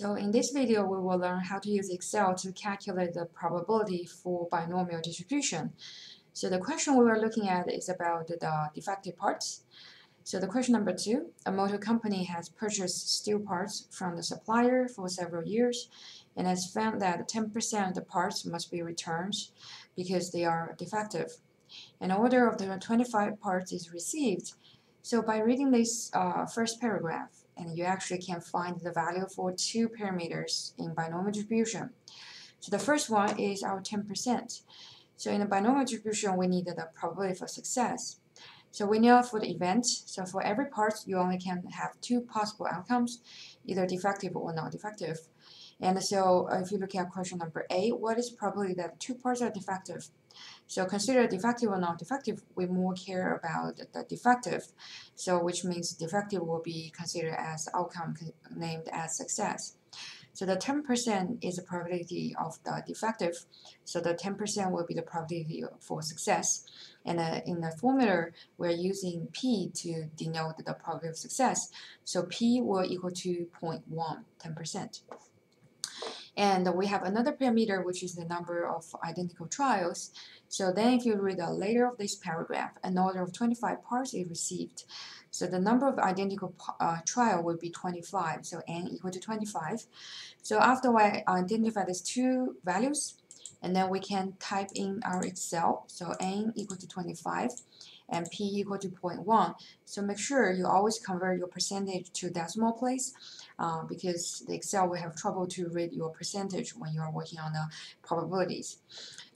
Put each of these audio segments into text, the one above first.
So in this video, we will learn how to use Excel to calculate the probability for binomial distribution. So the question we were looking at is about the defective parts. So the question number two, a motor company has purchased steel parts from the supplier for several years and has found that 10% of the parts must be returned because they are defective. An order of the 25 parts is received. So by reading this uh, first paragraph, and you actually can find the value for two parameters in binomial distribution. So the first one is our 10%. So in the binomial distribution, we need the probability for success. So we know for the event, so for every part, you only can have two possible outcomes, either defective or non-defective. And so uh, if you look at question number A, what is probability that two parts are defective? So consider defective or non-defective, we more care about the defective. So which means defective will be considered as outcome named as success. So the 10% is the probability of the defective. So the 10% will be the probability for success. And uh, in the formula, we're using P to denote the probability of success. So P will equal to 0.1, 10%. And we have another parameter, which is the number of identical trials. So then if you read the later of this paragraph, an order of 25 parts is received. So the number of identical uh, trial would be 25, so n equal to 25. So after I identify these two values, and then we can type in our Excel, so n equal to 25 and p equal to 0.1. So make sure you always convert your percentage to decimal place uh, because the Excel will have trouble to read your percentage when you are working on the probabilities.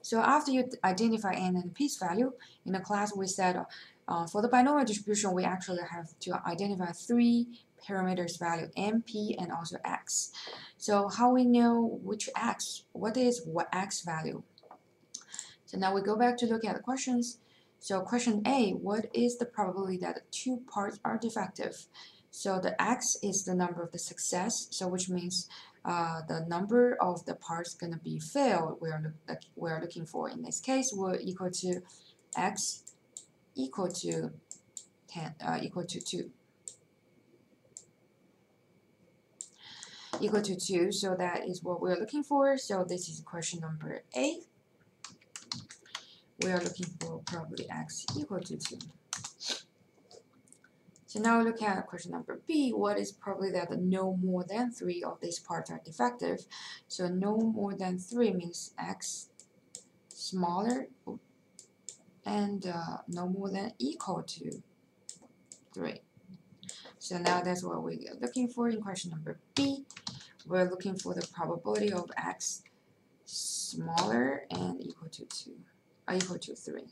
So after you identify n and p's value, in the class we said uh, for the binomial distribution we actually have to identify three parameters value n, p, and also x. So how we know which x, what is what x value? So now we go back to look at the questions. So question A, what is the probability that two parts are defective? So the x is the number of the success, so which means uh, the number of the parts going to be failed we are, look, we are looking for. In this case, will equal to x equal to 10, uh, equal to 2. Equal to 2, so that is what we're looking for. So this is question number A we are looking for probably x equal to 2. So now we look at question number B. What is probably that no more than 3 of these parts are defective? So no more than 3 means x smaller and uh, no more than equal to 3. So now that's what we're looking for in question number B. We're looking for the probability of x smaller and equal to 2 equal to 3.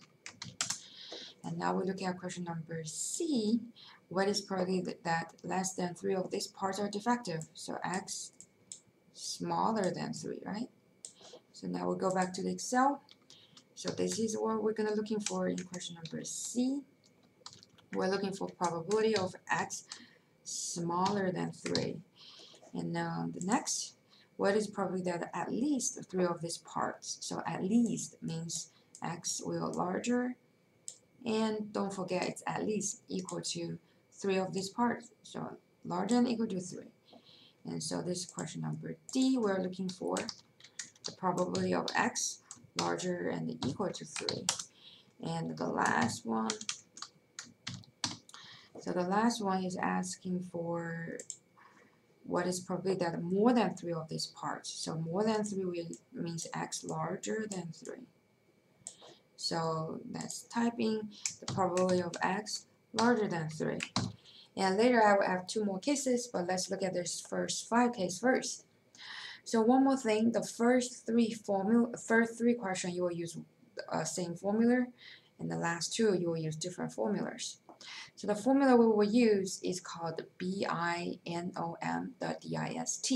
And now we look at question number C. What is probably that less than 3 of these parts are defective? So x smaller than 3, right? So now we go back to the Excel. So this is what we're going to looking for in question number C. We're looking for probability of x smaller than 3. And now the next, what is probably that at least 3 of these parts? So at least means x will larger. And don't forget it's at least equal to 3 of these parts. So larger than equal to 3 and so this question number D we're looking for. The probability of x larger and equal to 3 and the last one. So the last one is asking for what is probably that more than 3 of these parts. So more than 3 means x larger than 3 so let's type in the probability of x larger than 3. And later I will have two more cases, but let's look at this first five case first. So one more thing, the first three formula, first three question you will use uh, same formula, and the last two you will use different formulas. So the formula we will use is called BINOM dot DIST.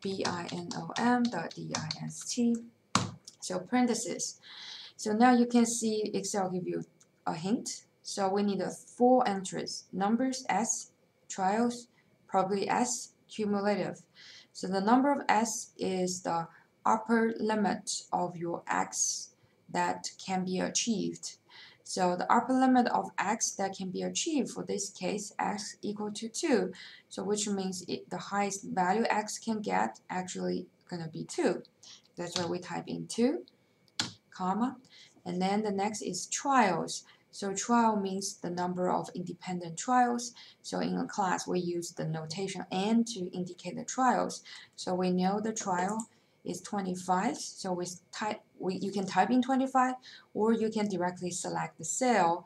BINOM. So parentheses. So now you can see Excel give you a hint. So we need a four entries. Numbers S, trials, probably S, cumulative. So the number of S is the upper limit of your X that can be achieved. So the upper limit of x that can be achieved for this case, x equal to 2. So which means it, the highest value x can get actually going to be 2. That's why we type in 2, comma. And then the next is trials. So trial means the number of independent trials. So in a class, we use the notation n to indicate the trials. So we know the trial is 25. So we type, we, you can type in 25 or you can directly select the cell.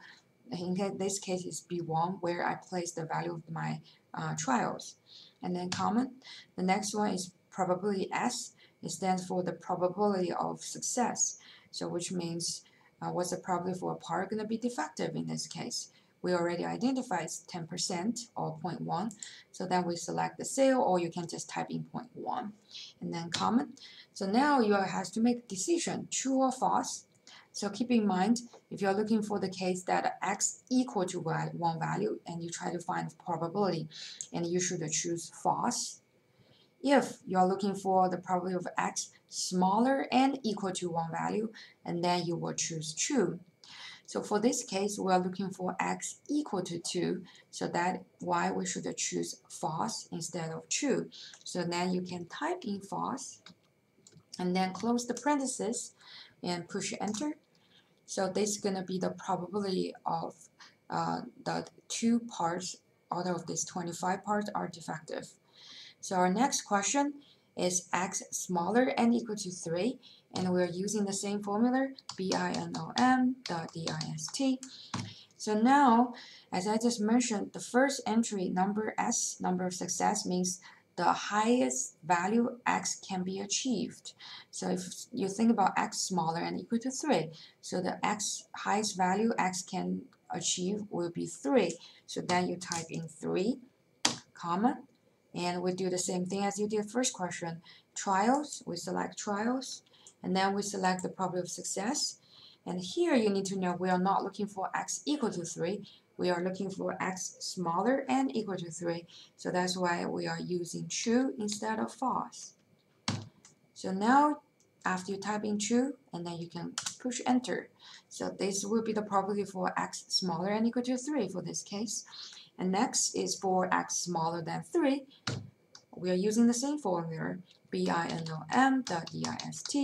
In this case is B1 where I place the value of my uh, trials. And then comment. The next one is probability S. It stands for the probability of success. So which means uh, what's the probability for a part going to be defective in this case? we already identified 10% or 0.1. So then we select the cell or you can just type in 0.1 and then comment. So now you have to make a decision, true or false. So keep in mind, if you're looking for the case that x equal to one value and you try to find probability and you should choose false. If you're looking for the probability of x smaller and equal to one value, and then you will choose true. So for this case, we are looking for x equal to 2, so that why we should choose false instead of true. So then you can type in false, and then close the parenthesis and push enter. So this is going to be the probability of uh, the two parts out of these 25 parts are defective. So our next question is x smaller and equal to 3 and we're using the same formula binom dot dist. So now, as I just mentioned, the first entry number s, number of success, means the highest value x can be achieved. So if you think about x smaller and equal to 3, so the x highest value x can achieve will be 3. So then you type in 3, comma, and we do the same thing as you did first question. Trials, we select trials, and then we select the probability of success. And here you need to know we are not looking for x equal to 3. We are looking for x smaller and equal to 3. So that's why we are using true instead of false. So now after you type in true and then you can push enter. So this will be the probability for x smaller and equal to 3 for this case. And next is for x smaller than 3. We are using the same formula binom dot dist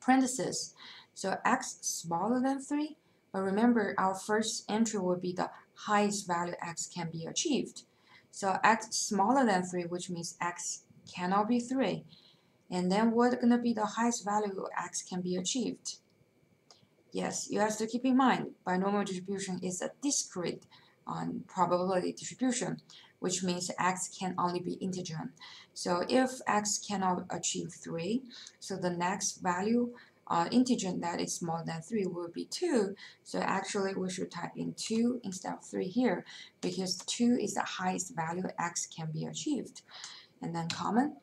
parenthesis. So x smaller than 3, but remember our first entry will be the highest value x can be achieved. So x smaller than 3, which means x cannot be 3. And then what's going to be the highest value x can be achieved? Yes, you have to keep in mind binomial distribution is a discrete um, probability distribution which means x can only be integer. So if x cannot achieve 3, so the next value uh, integer that is smaller than 3 will be 2. So actually we should type in 2 instead of 3 here because 2 is the highest value x can be achieved. And then common.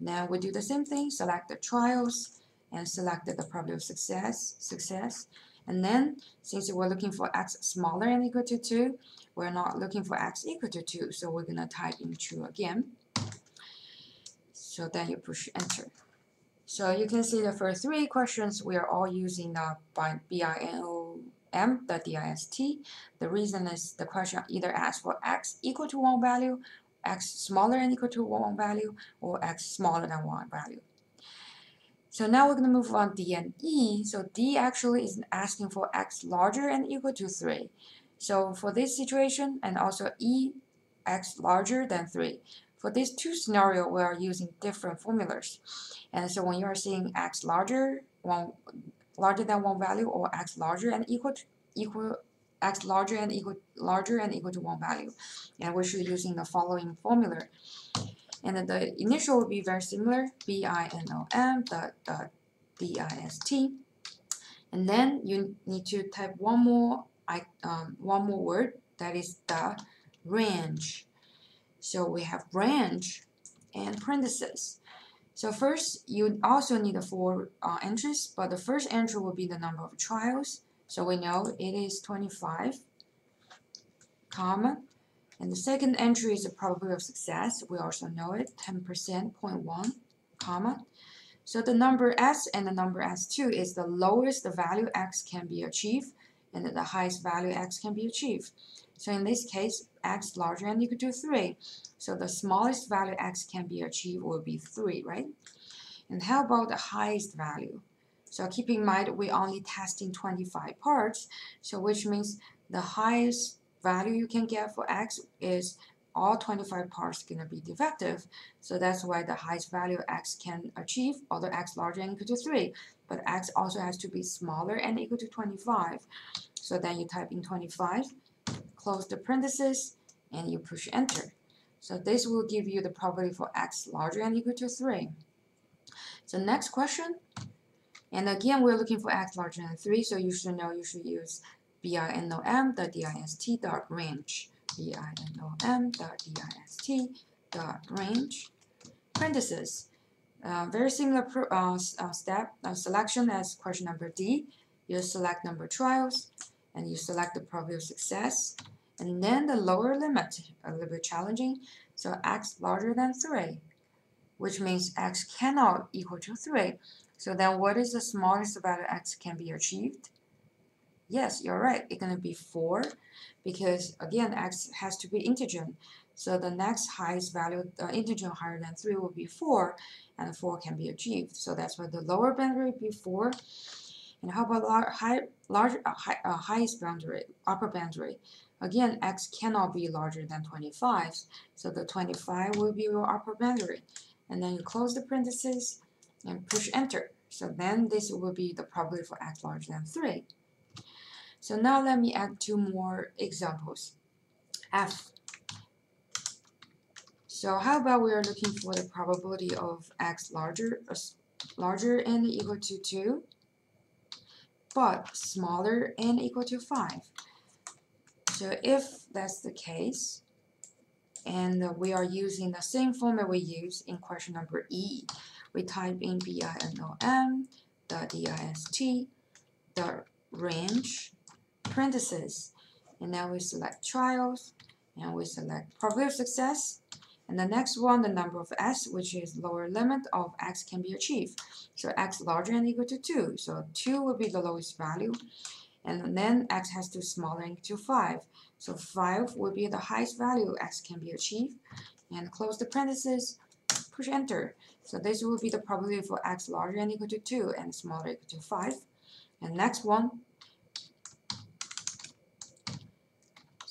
Now we do the same thing, select the trials and select the probability of success, success. And then since we're looking for x smaller and equal to 2, we're not looking for x equal to 2, so we're going to type in 2 again. So then you push enter. So you can see the first three questions, we are all using the BINOM, the DIST. The reason is the question either asks for x equal to 1 value, x smaller and equal to 1 value, or x smaller than 1 value. So now we're going to move on D and E. So D actually is asking for x larger and equal to 3. So for this situation and also e x larger than 3. For these two scenarios, we are using different formulas. And so when you are seeing x larger, one larger than one value or x larger and equal to equal x larger and equal larger and equal to one value. And we should using the following formula. And then the initial will be very similar, B-I-N-O-M, dot the D-I-S-T. And then you need to type one more I, um, one more word that is the range. So we have range and parentheses. So first, you also need the four uh, entries, but the first entry will be the number of trials. So we know it is 25, comma. And the second entry is the probability of success. We also know it, 10%, 0.1, comma. So the number s and the number s2 is the lowest value x can be achieved and the highest value x can be achieved. So in this case, x larger than equal to 3. So the smallest value x can be achieved will be 3, right? And how about the highest value? So keep in mind we're only testing 25 parts, so which means the highest value you can get for x is all 25 parts going to be defective. So that's why the highest value x can achieve, although x larger than equal to 3. But x also has to be smaller and equal to 25. So then you type in 25, close the parenthesis, and you push enter. So this will give you the probability for x larger than equal to 3. So next question. And again, we're looking for x larger than 3, so you should know you should use binom the dist dot range. binom dot dist dot range. Parentheses. Uh, very similar uh, uh, step uh, selection as question number D. You select number trials, and you select the probability of success, and then the lower limit, a little bit challenging. So x larger than 3, which means x cannot equal to 3. So then what is the smallest value x can be achieved? Yes, you're right. It's going to be 4 because, again, x has to be integer. So the next highest value, the integer higher than 3 will be 4, and 4 can be achieved. So that's why the lower boundary will be 4. And how about lar high, large, uh, high, uh, highest boundary, upper boundary? Again, x cannot be larger than 25, so the 25 will be your upper boundary. And then you close the parentheses and push enter. So then this will be the probability for x larger than 3. So now let me add two more examples. F. So how about we are looking for the probability of x larger, uh, larger and equal to 2, but smaller and equal to 5. So if that's the case, and we are using the same format we use in question number E, we type in binom, the dist, the range, parentheses, and now we select trials, and we select probability of success, and the next one, the number of s, which is lower limit of x can be achieved. So x larger than equal to 2. So 2 will be the lowest value and then x has to smaller than equal to 5. So 5 will be the highest value x can be achieved. And close the parentheses, push enter. So this will be the probability for x larger than equal to 2 and smaller equal to 5. And next one,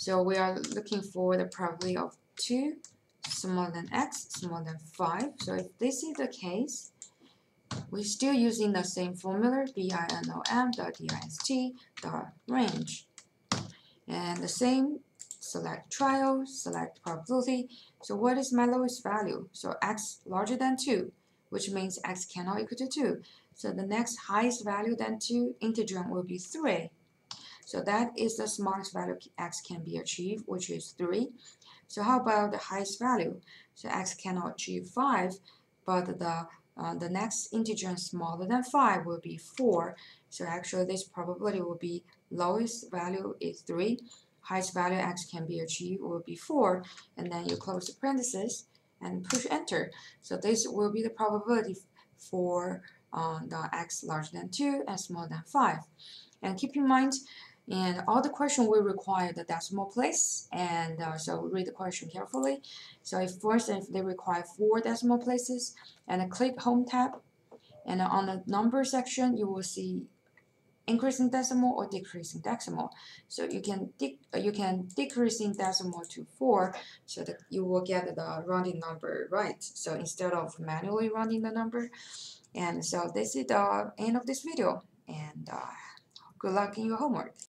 so we are looking for the probability of 2 smaller than x, smaller than 5. So if this is the case, we're still using the same formula, binom dot dist dot range. And the same, select trial, select probability. So what is my lowest value? So x larger than 2, which means x cannot equal to 2. So the next highest value than 2 integer will be 3. So that is the smallest value x can be achieved, which is 3. So how about the highest value? So x cannot achieve 5, but the uh, the next integer smaller than 5 will be 4. So actually this probability will be lowest value is 3. Highest value x can be achieved will be 4. And then you close the parenthesis and push enter. So this will be the probability for uh, the x larger than 2 and smaller than 5. And keep in mind, and all the question will require the decimal place. And uh, so read the question carefully. So if first, if they require four decimal places, and click Home tab, and on the number section, you will see increasing decimal or decreasing decimal. So you can you can decreasing decimal to four, so that you will get the rounding number right. So instead of manually rounding the number, and so this is the end of this video. And uh, good luck in your homework.